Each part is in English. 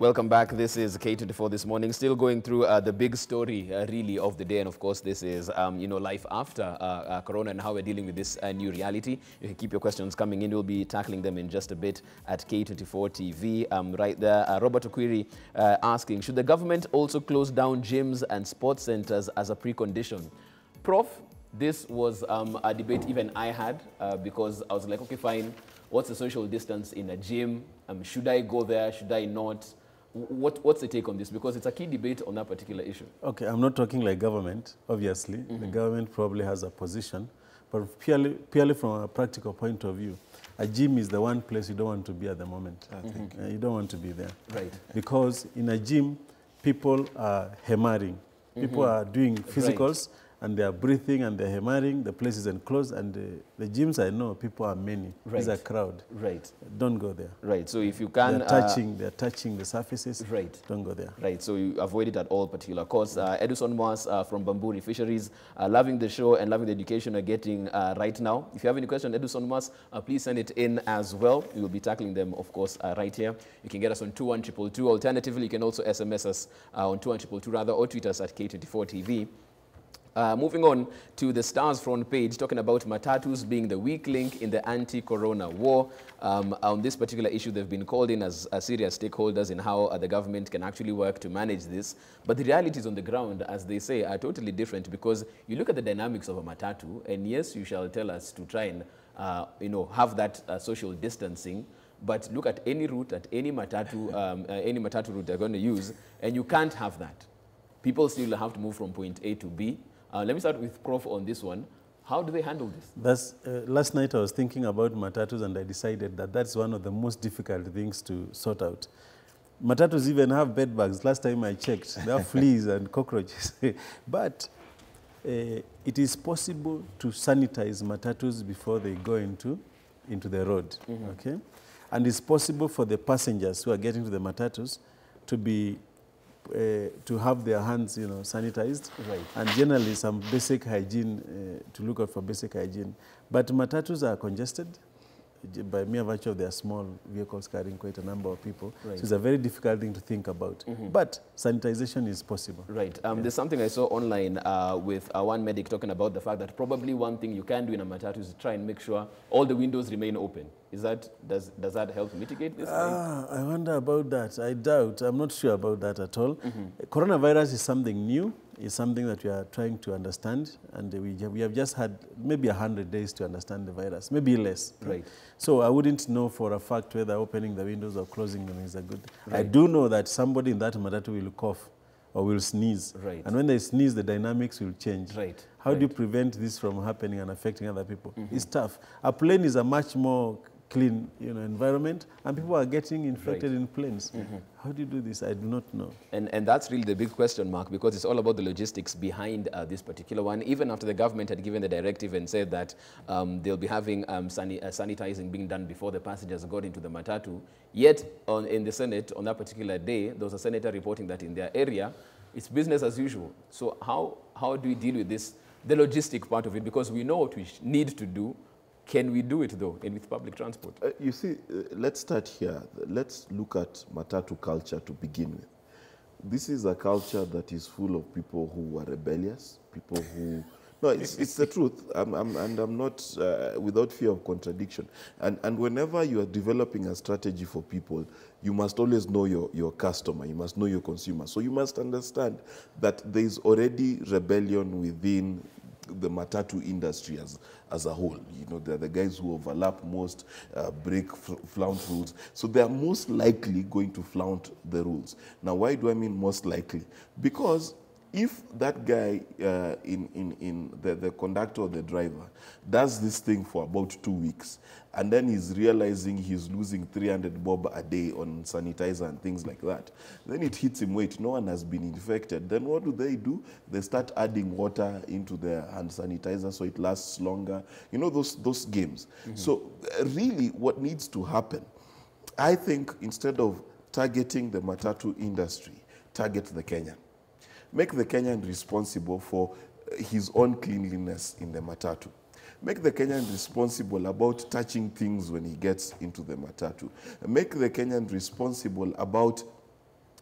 Welcome back. This is K24 this morning. Still going through uh, the big story, uh, really, of the day. And of course, this is, um, you know, life after uh, uh Corona and how we're dealing with this uh, new reality. You can keep your questions coming in. We'll be tackling them in just a bit at K24 TV. Um, right there, uh, Robert Okwiri asking, should the government also close down gyms and sports centers as a precondition? Prof, this was um, a debate even I had because I was like, okay, fine. What's the social distance in a gym? Um, should I go there? Should I not? What, what's the take on this? Because it's a key debate on that particular issue. Okay, I'm not talking like government, obviously. Mm -hmm. The government probably has a position. But purely, purely from a practical point of view, a gym is the one place you don't want to be at the moment. I mm -hmm. you don't want to be there. Right. Because in a gym, people are hammering. People mm -hmm. are doing physicals. Right and they are breathing and they're hammering. The place is enclosed, and the, the gyms I know people are many. Right. It's a crowd. Right. Don't go there. Right. So if you can, they're touching, uh, they're touching the surfaces. Right. Don't go there. Right. So you avoid it at all particular costs. Uh, Edison Moas uh, from Bamburi Fisheries, uh, loving the show and loving the education we're getting uh, right now. If you have any question, Edison Moas, uh, please send it in as well. We will be tackling them, of course, uh, right here. You can get us on 21222. Alternatively, you can also SMS us on 21222 rather, or tweet us at K24TV. Uh, moving on to the Stars front page, talking about Matatus being the weak link in the anti-corona war. Um, on this particular issue, they've been called in as, as serious stakeholders in how uh, the government can actually work to manage this. But the realities on the ground, as they say, are totally different because you look at the dynamics of a Matatu, and yes, you shall tell us to try and uh, you know, have that uh, social distancing, but look at any route, at any Matatu, um, uh, any Matatu route they're going to use, and you can't have that. People still have to move from point A to B uh, let me start with Prof on this one. How do they handle this? That's, uh, last night I was thinking about matatus and I decided that that's one of the most difficult things to sort out. Matatus even have bed bugs. Last time I checked, there are fleas and cockroaches. but uh, it is possible to sanitize matatus before they go into, into the road. Mm -hmm. Okay? And it's possible for the passengers who are getting to the matatus to be uh, to have their hands, you know, sanitized. Right. And generally some basic hygiene, uh, to look out for basic hygiene. But matatus are congested by mere virtue of their small vehicles carrying quite a number of people. Right. So it's a very difficult thing to think about. Mm -hmm. But sanitization is possible. Right. Um, yeah. There's something I saw online uh, with uh, one medic talking about the fact that probably one thing you can do in a matatu is try and make sure all the windows remain open. Is that, does, does that help mitigate this? Ah, I wonder about that. I doubt. I'm not sure about that at all. Mm -hmm. Coronavirus is something new is something that we are trying to understand, and we have, we have just had maybe 100 days to understand the virus, maybe less. Right. So I wouldn't know for a fact whether opening the windows or closing them is a good. Right. I do know that somebody in that matatu will cough or will sneeze. Right. And when they sneeze, the dynamics will change. Right. How right. do you prevent this from happening and affecting other people? Mm -hmm. It's tough. A plane is a much more clean you know, environment, and people are getting infected right. in planes. Mm -hmm. How do you do this? I do not know. And, and that's really the big question mark because it's all about the logistics behind uh, this particular one. Even after the government had given the directive and said that um, they'll be having um, sani uh, sanitizing being done before the passengers got into the matatu, yet on, in the Senate on that particular day, there was a senator reporting that in their area, it's business as usual. So how, how do we deal with this, the logistic part of it? Because we know what we need to do, can we do it though, and with public transport? Uh, you see, uh, let's start here. Let's look at Matatu culture to begin with. This is a culture that is full of people who are rebellious, people who no, it's, it's the truth, I'm, I'm, and I'm not uh, without fear of contradiction. And, and whenever you are developing a strategy for people, you must always know your, your customer, you must know your consumer. So you must understand that there is already rebellion within the matatu industry as, as a whole. You know, they're the guys who overlap most, uh, break, flout rules. So they are most likely going to flout the rules. Now, why do I mean most likely? Because if that guy uh, in, in, in the, the conductor or the driver does this thing for about two weeks and then he's realizing he's losing 300 bob a day on sanitizer and things like that, then it hits him, wait, no one has been infected. Then what do they do? They start adding water into their hand sanitizer so it lasts longer. You know, those, those games. Mm -hmm. So uh, really what needs to happen, I think instead of targeting the matatu industry, target the Kenyan make the Kenyan responsible for uh, his own cleanliness in the matatu. Make the Kenyan responsible about touching things when he gets into the matatu. Make the Kenyan responsible about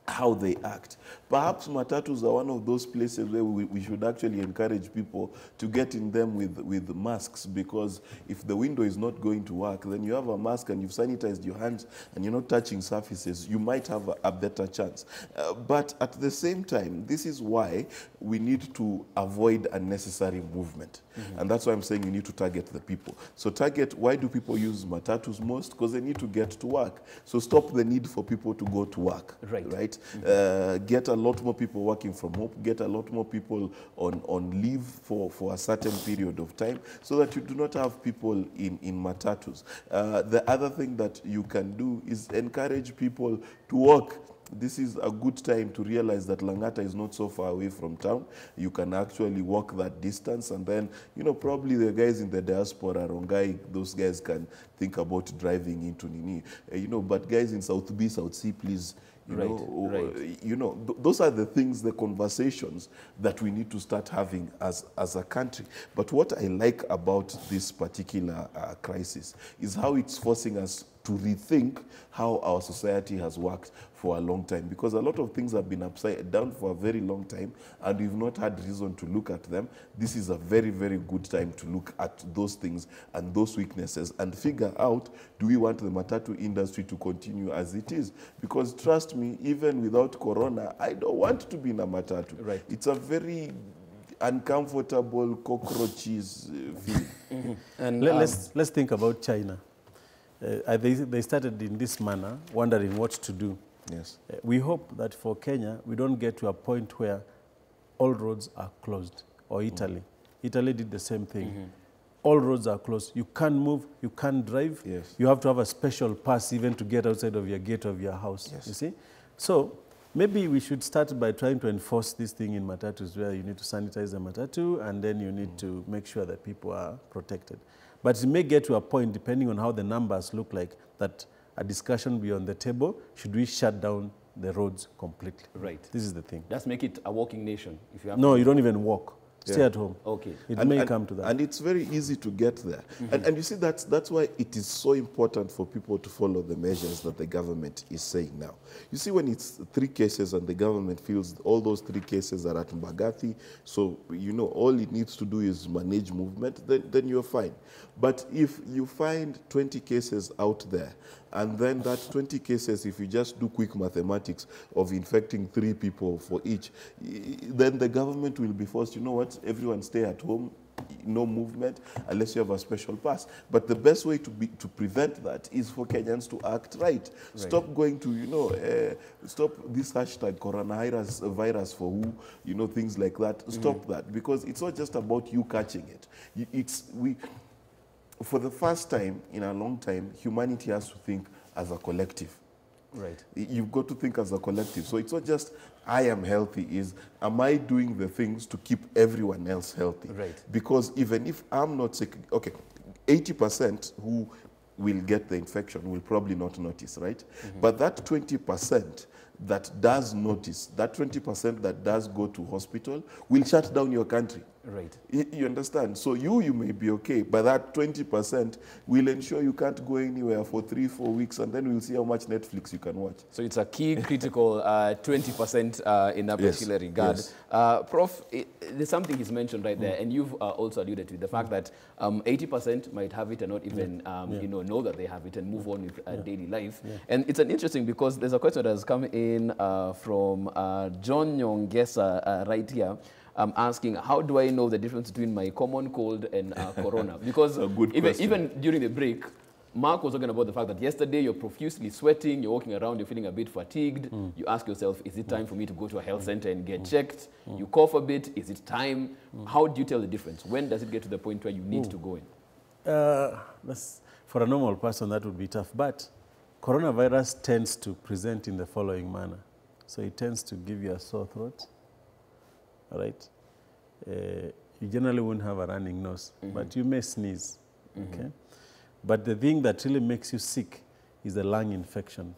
how they act. Perhaps matatus are one of those places where we, we should actually encourage people to get in them with, with masks because if the window is not going to work, then you have a mask and you've sanitized your hands and you're not touching surfaces, you might have a, a better chance. Uh, but at the same time, this is why we need to avoid unnecessary movement. And that's why I'm saying you need to target the people. So target, why do people use matatus most? Because they need to get to work. So stop the need for people to go to work Right. right? Uh, get a lot more people working from home, get a lot more people on, on leave for, for a certain period of time so that you do not have people in, in matatus. Uh, the other thing that you can do is encourage people to walk. This is a good time to realize that Langata is not so far away from town. You can actually walk that distance, and then, you know, probably the guys in the diaspora, Rongai, those guys can think about driving into Nini. Uh, you know, but guys in South B, South C, please, you Right, know, right. you know, th- those are the things, the conversations that we need to start having as, as a country. But what I like about this particular uh, crisis is how it's forcing us to rethink how our society has worked for a long time. Because a lot of things have been upside down for a very long time, and we've not had reason to look at them. This is a very, very good time to look at those things and those weaknesses and figure out do we want the matatu industry to continue as it is? Because trust me, even without Corona, I don't want to be in a matatu. Right. It's a very uncomfortable cockroaches uh, feeling. And Let, um, us let's think about China. Uh, they, they started in this manner, wondering what to do. yes. Uh, we hope that for Kenya, we don't get to a point where all roads are closed, or Italy. Italy did the same thing. All roads are closed. You can't move, you can't drive. Yes. You have to have a special pass even to get outside of your gate of your house. Yes. You see? So maybe we should start by trying to enforce this thing in matatus where you need to sanitize the matatu and then you need to make sure that people are protected. But it may get to a point, depending on how the numbers look like, that a discussion be on the table. Should we shut down the roads completely? Right. This is the thing. Just make it a walking nation. If you have No, you don't even walk. Stay at home. Okay. It And- may and- come to that. And it's very easy to get there. Mm-hmm. And, and you see, that's, that's why it is so important for people to follow the measures that the government is saying now. You see, when it's three cases and the government feels all those three cases are at Mbagathi, so, you know, all it needs to do is manage movement, then, then you're fine. But if you find 20 cases out there, and then that 20 cases, if you just do quick mathematics of infecting three people for each, then the government will be forced, you know what, everyone stay at home, no movement, unless you have a special pass. But the best way to, be, to prevent that is for Kenyans to act right. Stop going to, you know, uh, stop this hashtag coronavirus uh, virus for who, you know, things like that. Stop that because it's not just about you catching it. It's, we, for the first time in a long time, humanity has to think as a collective. Right. You've got to think as a collective. So it's not just I am healthy, is am I doing the things to keep everyone else healthy? Right. Because even if I'm not sick, okay, 80% who will get the infection will probably not notice, right? Mm-hmm. But that 20% that does notice, that 20% that does go to hospital will shut down your country. Right. You understand? So you, you may be okay, but that 20% will ensure you can't go anywhere for three, four weeks, and then we'll see how much Netflix you can watch. So it's a key critical uh, 20% uh, in that Yes, particular regard. yes. Uh, Prof, i there's something he's mentioned right there, and you've uh, also alluded to the fact that um, 80% might have it and not even um, you know know that they have it and move on with uh, daily life. And it's an interesting because there's a question that has come in uh, from uh, John Nyongesa uh, right here. Um, asking how do I know the difference between my common cold and uh, corona? Because even, even during the break, Mark was talking about the fact that yesterday you're profusely sweating, you're walking around, you're feeling a bit fatigued. You ask yourself, is it time for me to go to a health center and get checked? You cough a bit, is it time? How do you tell the difference? When does it get to the point where you need to go in? Uh, for a normal person, that would be tough. But coronavirus tends to present in the following manner. So it tends to give you a sore throat, right? Uh, you generally won't have a running nose, mm-hmm. but you may sneeze, mm-hmm. okay? But the thing that really makes you sick is the lung infection,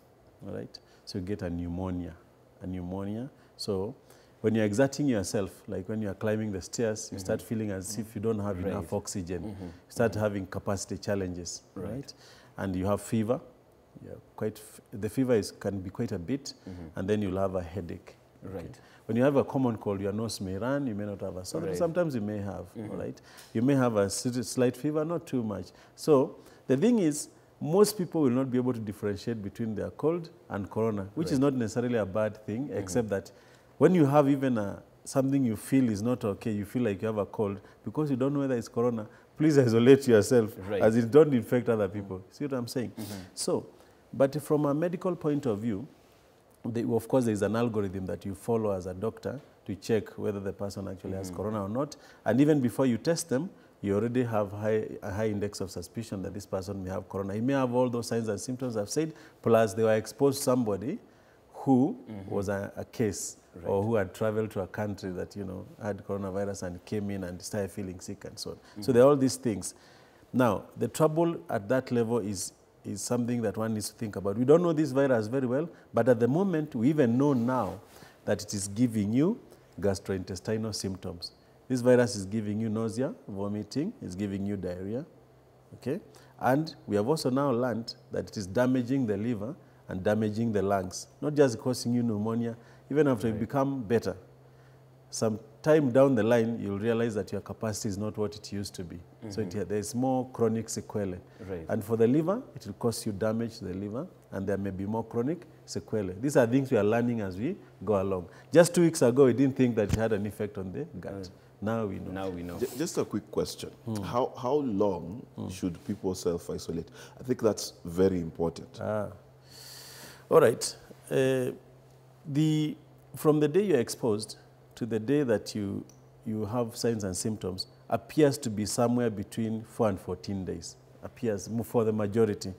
all right? So you get a pneumonia, a pneumonia. So when you're exerting yourself, like when you're climbing the stairs, you mm-hmm. start feeling as if you don't have enough oxygen. You start having capacity challenges, right? And you have fever, Yeah, quite. F- the fever is, can be quite a bit, and then you'll have a headache. Right. When you have a common cold, your nose may run. You may not have a. Some, Right. Sometimes you may have. Mm-hmm. All right. You may have a slight fever, not too much. So the thing is, most people will not be able to differentiate between their cold and corona, which is not necessarily a bad thing, mm-hmm. except that when you have even a, something you feel is not okay, you feel like you have a cold, because you don't know whether it's corona, please isolate yourself Right. as it don't infect other people. See what I'm saying? Mm-hmm. So, but from a medical point of view, the, of course, there is an algorithm that you follow as a doctor to check whether the person actually has mm-hmm. corona or not. And even before you test them, you already have high, a high index of suspicion that this person may have corona. He may have all those signs and symptoms I've said, plus they were exposed to somebody who mm-hmm. was a, a case or who had traveled to a country that you know had coronavirus and came in and started feeling sick and so on. So mm-hmm. there are all these things. Now the trouble at that level is is something that one needs to think about. We don't know this virus very well, but at the moment we even know now that it is giving you gastrointestinal symptoms. This virus is giving you nausea, vomiting, it's giving you diarrhea, okay? And we have also now learned that it is damaging the liver and damaging the lungs, not just causing you pneumonia, even after you become better. Some time down the line, you'll realize that your capacity is not what it used to be. So it, there's more chronic sequelae. Right. And for the liver, it will cause you damage to the liver, and there may be more chronic sequelae. These are things we are learning as we go along. Just two weeks ago, we didn't think that it had an effect on the gut. Now we know. Now we know. J- Just a quick question. How, how long should people self isolate? I think that's very important. Ah. All right. Uh, the, from the day you're exposed to the day that you, you have signs and symptoms appears to be somewhere between 4 and 14 days, appears for the majority.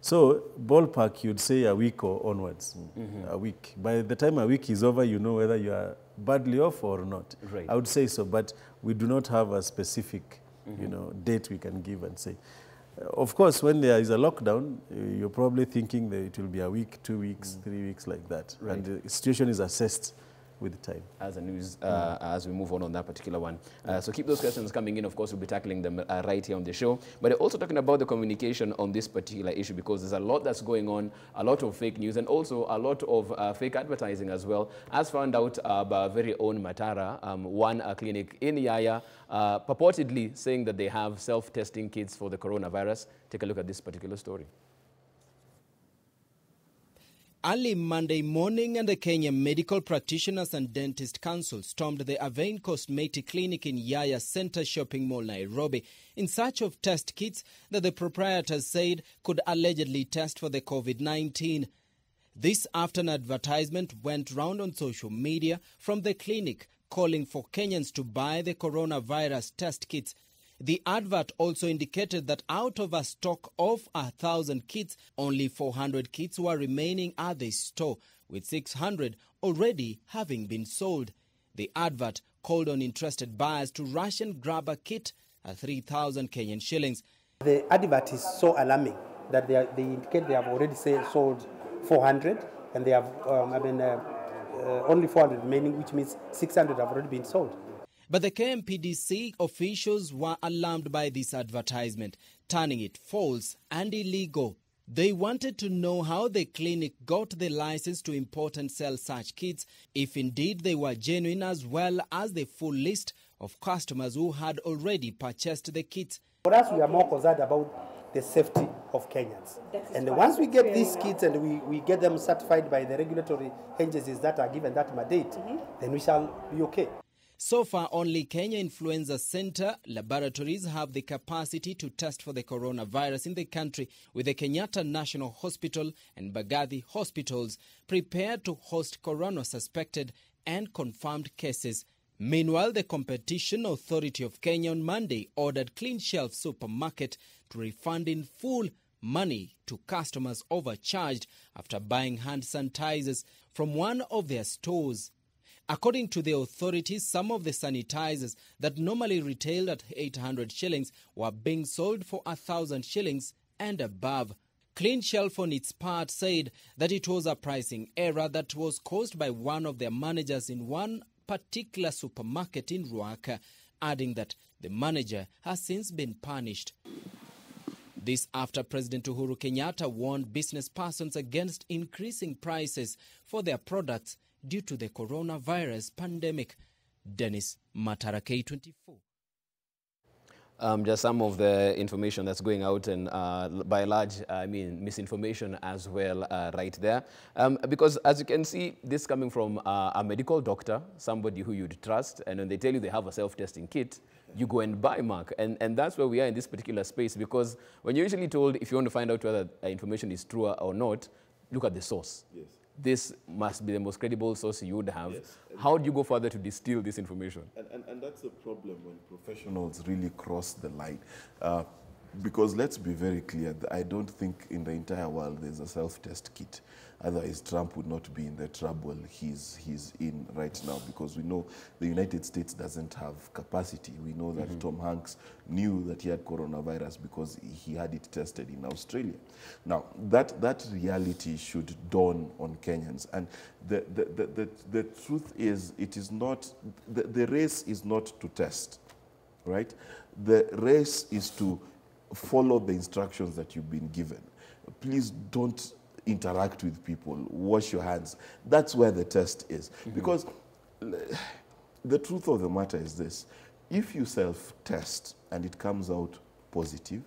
So, ballpark, you'd say a week or onwards, a week. By the time a week is over, you know whether you are badly off or not. Right. I would say so, but we do not have a specific you know, date we can give and say. Uh, Of course, when there is a lockdown, uh, you're probably thinking that it will be a week, two weeks, three weeks like that. And the situation is assessed with the time. as a news uh, as we move on on that particular one. Uh, so keep those questions coming in. Of course, we'll be tackling them uh, right here on the show. But also talking about the communication on this particular issue because there's a lot that's going on, a lot of fake news, and also a lot of uh, fake advertising as well. As found out uh, by our very own Matara, um, one uh, clinic in Yaya, purportedly saying that they have self-testing kits for the coronavirus. Take a look at this particular story. Early Monday morning, and the Kenya Medical Practitioners and Dentist Council stormed the Avain Cosmetic Clinic in Yaya Center Shopping Mall, Nairobi, in search of test kits that the proprietors said could allegedly test for the COVID 19. This after an advertisement went round on social media from the clinic calling for Kenyans to buy the coronavirus test kits. The advert also indicated that out of a stock of a thousand kits, only 400 kits were remaining at the store, with 600 already having been sold. The advert called on interested buyers to rush and grab a kit at 3,000 Kenyan shillings. The advert is so alarming that they, are, they indicate they have already sold 400 and they have um, I mean, uh, uh, only 400 remaining, which means 600 have already been sold. But the KMPDC officials were alarmed by this advertisement, turning it false and illegal. They wanted to know how the clinic got the license to import and sell such kits, if indeed they were genuine, as well as the full list of customers who had already purchased the kits. For us, we are more concerned about the safety of Kenyans. And once we get these kits and we, we get them certified by the regulatory agencies that are given that mandate, then we shall be okay. So far, only Kenya Influenza Center laboratories have the capacity to test for the coronavirus in the country, with the Kenyatta National Hospital and Mbagathi hospitals prepared to host corona suspected and confirmed cases. Meanwhile, the Competition Authority of Kenya on Monday ordered Clean Shelf Supermarket to refund in full money to customers overcharged after buying hand sanitizers from one of their stores. According to the authorities, some of the sanitizers that normally retailed at 800 shillings were being sold for 1,000 shillings and above. Clean Shelf, on its part, said that it was a pricing error that was caused by one of their managers in one particular supermarket in Ruaka, adding that the manager has since been punished. This after President Uhuru Kenyatta warned business persons against increasing prices for their products due to the coronavirus pandemic. Dennis Matara, K24. Um, just some of the information that's going out and uh, by large, I mean, misinformation as well uh, right there. Um, because as you can see, this coming from uh, a medical doctor, somebody who you'd trust, and when they tell you they have a self-testing kit, you go and buy, Mark. And, and that's where we are in this particular space because when you're usually told if you want to find out whether information is true or not, look at the source. Yes. This must be the most credible source you would have. Yes. How do you go further to distill this information? And, and, and that's the problem when professionals really cross the line. Uh, because let's be very clear, I don't think in the entire world there's a self-test kit. Otherwise, Trump would not be in the trouble he's, he's in right now because we know the United States doesn't have capacity. We know that mm-hmm. Tom Hanks knew that he had coronavirus because he had it tested in Australia. Now, that, that reality should dawn on Kenyans. And the, the, the, the, the truth is, it is not, the, the race is not to test, right? The race is to follow the instructions that you've been given. Please don't interact with people. Wash your hands. That's where the test is. Mm-hmm. Because the truth of the matter is this if you self test and it comes out positive,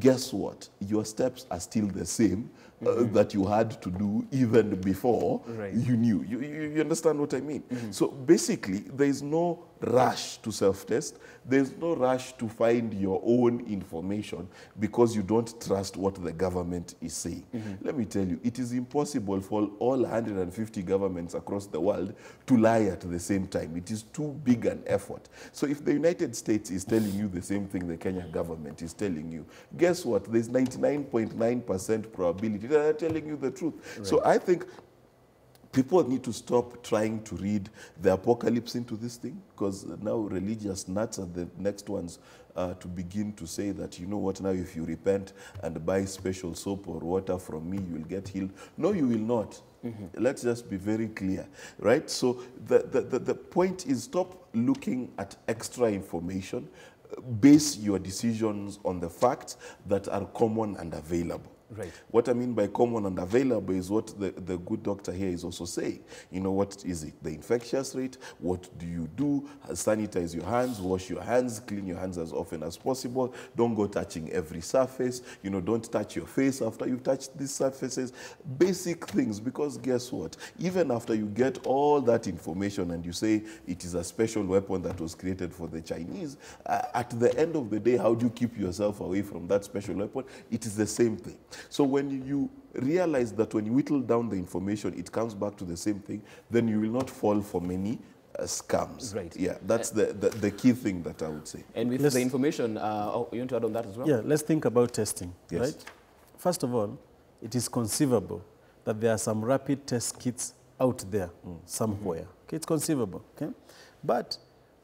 guess what? Your steps are still the same uh, mm-hmm. that you had to do even before Right. you knew. You, you, understand what I mean? Mm-hmm. So basically, there is no rush to self test, there's no rush to find your own information because you don't trust what the government is saying. Mm-hmm. Let me tell you, it is impossible for all 150 governments across the world to lie at the same time. It is too big an effort. So if the United States is telling you the same thing the Kenya government is telling you, guess what? There's 99.9% probability they're telling you the truth. So I think people need to stop trying to read the apocalypse into this thing because now religious nuts are the next ones uh, to begin to say that you know what? Now if you repent and buy special soap or water from me you will get healed. No you will not. Let's just be very clear right? So the, the, the, the point is stop looking at extra information. Base your decisions on the facts that are common and available Right. what I mean by common and available is what the, the good doctor here is also saying. You know, what is it? The infectious rate? What do you do? Sanitize your hands, wash your hands, clean your hands as often as possible. Don't go touching every surface. You know, don't touch your face after you've touched these surfaces. Basic things, because guess what? Even after you get all that information and you say it is a special weapon that was created for the Chinese, uh, at the end of the day, how do you keep yourself away from that special weapon? It is the same thing. So when you realize that when you whittle down the information, it comes back to the same thing, then you will not fall for many uh, scams. Right. Yeah, that's the, the, the key thing that I would say. And with Let's- the information, uh, oh, you want to add on that as well? Yeah, let's think about testing, Yes. right? First of all, it is conceivable that there are some rapid test kits out there somewhere. Okay, it's conceivable. Okay, but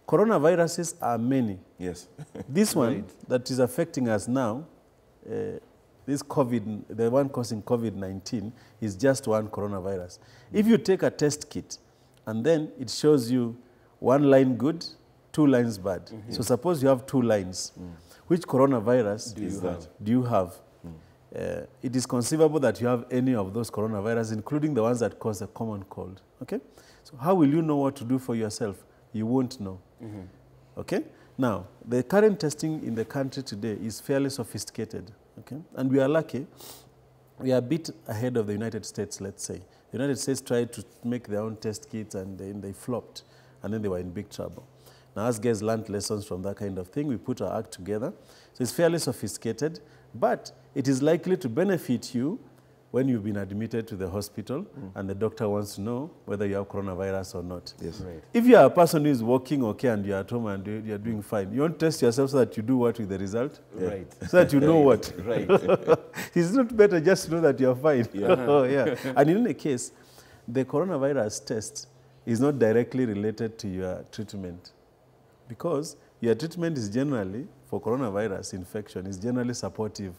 coronaviruses are many. Yes. This one that is affecting us now, uh, this COVID, the one causing COVID-19, is just one coronavirus. If you take a test kit and then it shows you one line good, two lines bad. Mm-hmm. So suppose you have two lines. Mm. Which coronavirus do you have? Do you have? Mm. Uh, it is conceivable that you have any of those coronaviruses, including the ones that cause the common cold. Okay? So how will you know what to do for yourself? You won't know. Mm-hmm. Okay? Now, the current testing in the country today is fairly sophisticated. Okay? And we are lucky. We are a bit ahead of the United States, let's say. The United States tried to make their own test kits and then they flopped. And then they were in big trouble. Now, as guys learned lessons from that kind of thing, we put our act together. So it's fairly sophisticated, but it is likely to benefit you when you've been admitted to the hospital and the doctor wants to know whether you have coronavirus or not. Yes. Right. If you are a person who is working okay and you're at home and you- you're doing fine, you want to test yourself so that you do what with the result? Right. So that you know what. Right. it's not better just to know that you're fine. Uh-huh. oh, yeah. And in any case, the coronavirus test is not directly related to your treatment because your treatment is generally, for coronavirus infection, is generally supportive.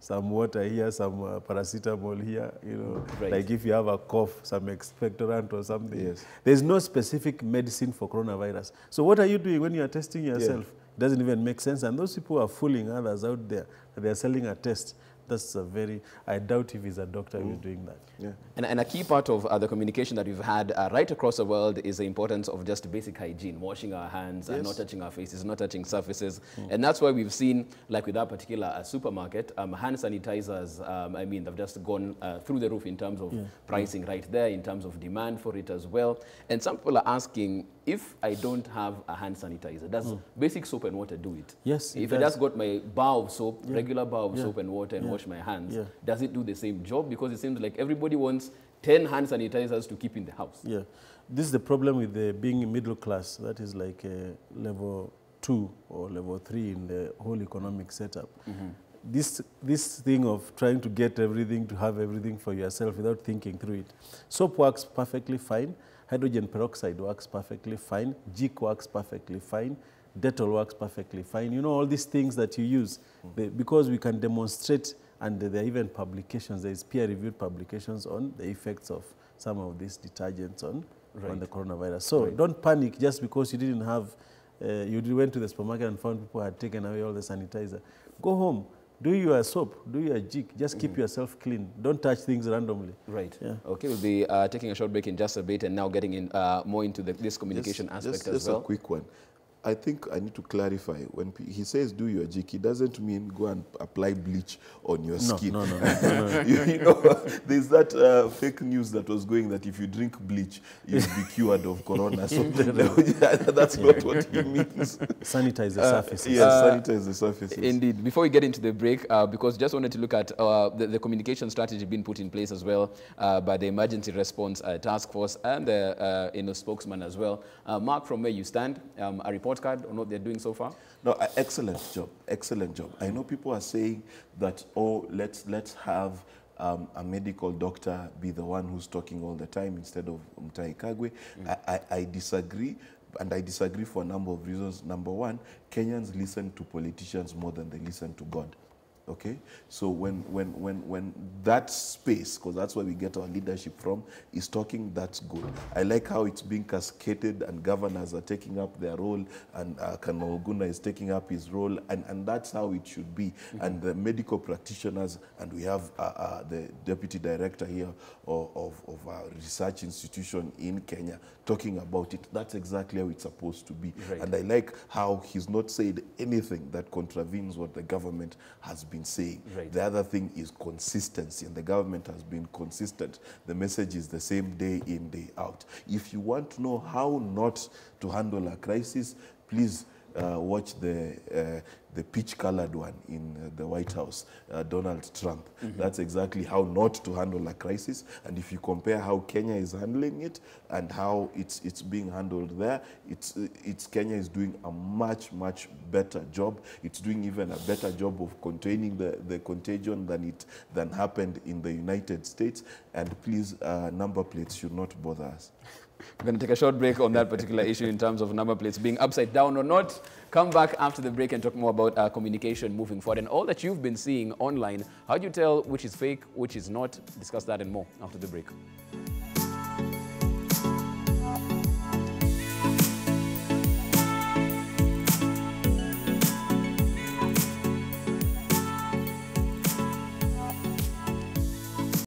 Some water here, some uh, paracetamol here, you know, Right. like if you have a cough, some expectorant or something. Yes. There's no specific medicine for coronavirus. So what are you doing when you are testing yourself? it doesn't even make sense. And those people are fooling others out there they're selling a test. That's a very, I doubt if he's a doctor who's doing that. Yeah. And, and a key part of uh, the communication that we've had uh, right across the world is the importance of just basic hygiene, washing our hands and not touching our faces, not touching surfaces. And that's why we've seen, like with that particular uh, supermarket, um, hand sanitizers, um, I mean, they've just gone uh, through the roof in terms of pricing right there, in terms of demand for it as well. And some people are asking, if I don't have a hand sanitizer, does hmm. basic soap and water do it? Yes, it If I just got my bar of soap, regular bar of Yeah. soap and water and Yeah. wash my hands, Yeah. does it do the same job? Because it seems like everybody wants 10 hand sanitizers to keep in the house. Yeah, this is the problem with the being middle class. That is like a level two or level three in the whole economic setup. Mm-hmm. This this thing of trying to get everything to have everything for yourself without thinking through it. Soap works perfectly fine. Hydrogen peroxide works perfectly fine. Jik works perfectly fine. Dettol works perfectly fine. You know all these things that you use they, because we can demonstrate and there are even publications, there is peer-reviewed publications on the effects of some of these detergents on, on the coronavirus. So don't panic just because you didn't have, uh, you went to the supermarket and found people had taken away all the sanitizer. Go home, do your soap, do your Jik, just keep yourself clean. Don't touch things randomly. Right. Yeah. Okay, we'll be uh, taking a short break in just a bit and now getting in uh, more into the, this communication Just- aspect just, as just well. a quick one. I think I need to clarify. When he says do your Jik, it doesn't mean go and apply bleach on your No, skin. no, no, no, you, you know, there's that uh, fake news that was going that if you drink bleach, you'll be cured of corona. So that's not what he means. Sanitize the surfaces. Yes, sanitize the surfaces. Indeed. Before we get into the break, uh, because just wanted to look at uh, the, the communication strategy being put in place as well uh, by the Emergency Response uh, Task Force and the uh, you know, spokesman as well. Uh, Mark, from where you stand, um, a report card on what they're doing so far? No, uh, excellent job, excellent job. I know people are saying that, oh, let's let's have um, a medical doctor be the one who's talking all the time instead of Mutahi Kagwe. I, I, I disagree, and I disagree for a number of reasons. Number one, Kenyans listen to politicians more than they listen to God. Okay, so when when when when that space, because that's where we get our leadership from, is talking, that's good. I like how it's being cascaded, and governors are taking up their role, and uh, Colonel Oguna is taking up his role, and, and that's how it should be. And the medical practitioners, and we have uh, uh, the deputy director here of, of, of our research institution in Kenya talking about it. That's exactly how it's supposed to be. Right. And I like how he's not said anything that contravenes what the government has been saying. Right. The other thing is consistency, and the government has been consistent. The message is the same day in, day out. If you want to know how not to handle a crisis, please uh, watch the uh, the peach-colored one in uh, the White House, uh, Donald Trump. That's exactly how not to handle a crisis. And if you compare how Kenya is handling it and how it's it's being handled there, it's it's Kenya is doing a much much better job. It's doing even a better job of containing the, the contagion than it than happened in the United States. And please, uh, number plates should not bother us. We're going to take a short break on that particular issue in terms of number plates being upside down or not. Come back after the break and talk more about uh, communication moving forward and all that you've been seeing online. How do you tell which is fake, which is not? Discuss that and more after the break.